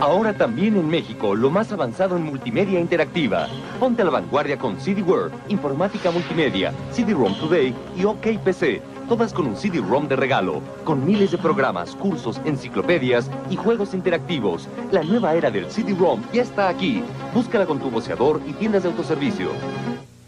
Ahora también en México, lo más avanzado en multimedia interactiva. Ponte a la vanguardia con CD Word, Informática Multimedia, CD-ROM Today y OK PC. Todas con un CD-ROM de regalo, con miles de programas, cursos, enciclopedias y juegos interactivos. La nueva era del CD-ROM ya está aquí. Búscala con tu boceador y tiendas de autoservicio.